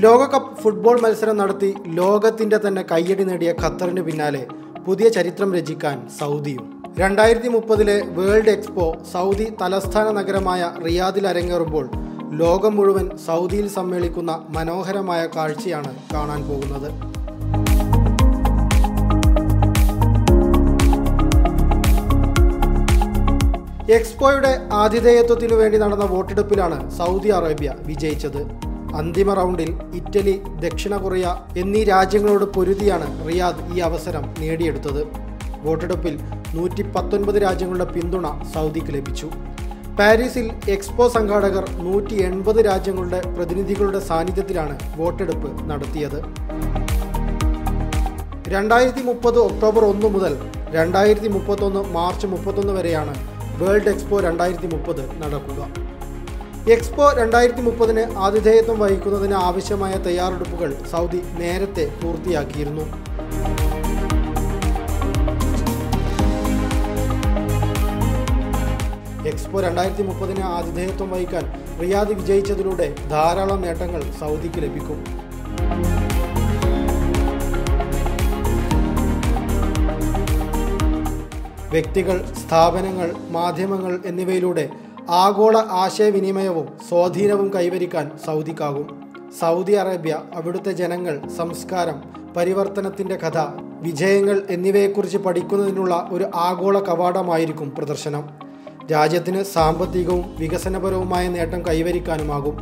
ലോകകപ്പ് ഫുട്ബോൾ മത്സരം നടത്തി ലോകത്തിന്റെ തന്നെ കയ്യടി നേടിയ ഖത്തറിന് പിന്നാലെ പുതിയ ചരിത്രം രചിക്കാൻ സൗദിയും. രണ്ടായിരത്തി മുപ്പതിലെ വേൾഡ് എക്സ്പോ സൗദി തലസ്ഥാന നഗരമായ റിയാദിൽ അരങ്ങേറുമ്പോൾ ലോകം മുഴുവൻ സൗദിയിൽ സമ്മേളിക്കുന്ന മനോഹരമായ കാഴ്ചയാണ് കാണാൻ പോകുന്നത്. എക്സ്പോയുടെ ആതിഥേയത്വത്തിനു വേണ്ടി നടന്ന വോട്ടെടുപ്പിലാണ് സൗദി അറേബ്യ വിജയിച്ചത്. അന്തിമ റൗണ്ടിൽ ഇറ്റലി ദക്ഷിണ കൊറിയ എന്നീ രാജ്യങ്ങളോട് പൊരുതിയാണ് റിയാദ് ഈ അവസരം നേടിയെടുത്തത്. വോട്ടെടുപ്പിൽ നൂറ്റി രാജ്യങ്ങളുടെ പിന്തുണ സൗദിക്ക് ലഭിച്ചു. പാരീസിൽ എക്സ്പോ സംഘാടകർ നൂറ്റി എൺപത് രാജ്യങ്ങളുടെ പ്രതിനിധികളുടെ സാന്നിധ്യത്തിലാണ് വോട്ടെടുപ്പ് നടത്തിയത്. രണ്ടായിരത്തി മുപ്പത് ഒക്ടോബർ ഒന്ന് മുതൽ രണ്ടായിരത്തി മുപ്പത്തൊന്ന് മാർച്ച് മുപ്പത്തൊന്ന് വരെയാണ് വേൾഡ് എക്സ്പോ രണ്ടായിരത്തി മുപ്പത് നടക്കുക. എക്സ്പോ രണ്ടായിരത്തി മുപ്പതിന് ആതിഥേയത്വം വഹിക്കുന്നതിന് ആവശ്യമായ തയ്യാറെടുപ്പുകൾ സൗദി നേരത്തെ പൂർത്തിയാക്കിയിരുന്നു. എക്സ്പോ രണ്ടായിരത്തി മുപ്പതിന് ആതിഥേയത്വം വഹിക്കാൻ റിയാദ് വിജയിച്ചതിലൂടെ ധാരാളം നേട്ടങ്ങൾ സൗദിക്ക് ലഭിക്കും. വ്യക്തികൾ സ്ഥാപനങ്ങൾ മാധ്യമങ്ങൾ എന്നിവയിലൂടെ ആഗോള ആശയവിനിമയവും സ്വാധീനവും കൈവരിക്കാൻ സൗദിക്കാകും. സൗദി അറേബ്യ അവിടുത്തെ ജനങ്ങൾ സംസ്കാരം പരിവർത്തനത്തിന്റെ കഥ വിജയങ്ങൾ എന്നിവയെക്കുറിച്ച് പഠിക്കുന്നതിനുള്ള ഒരു ആഗോള കവാടമായിരിക്കും പ്രദർശനം. രാജ്യത്തിന് സാമ്പത്തികവും വികസനപരവുമായ നേട്ടം കൈവരിക്കാനുമാകും.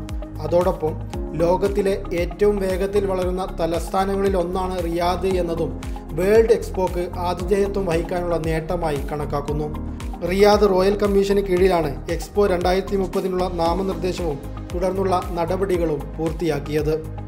അതോടൊപ്പം ലോകത്തിലെ ഏറ്റവും വേഗത്തിൽ വളരുന്ന തലസ്ഥാനങ്ങളിൽ ഒന്നാണ് റിയാദ് എന്നതും വേൾഡ് എക്സ്പോക്ക് ആതിഥേയത്വം വഹിക്കാനുള്ള നേട്ടമായി കണക്കാക്കുന്നു. റിയാദ് റോയൽ കമ്മീഷന് കീഴിലാണ് എക്സ്പോ രണ്ടായിരത്തി മുപ്പതിനുള്ള നാമനിർദ്ദേശവും തുടർന്നുള്ള നടപടികളും പൂർത്തിയാക്കിയത്.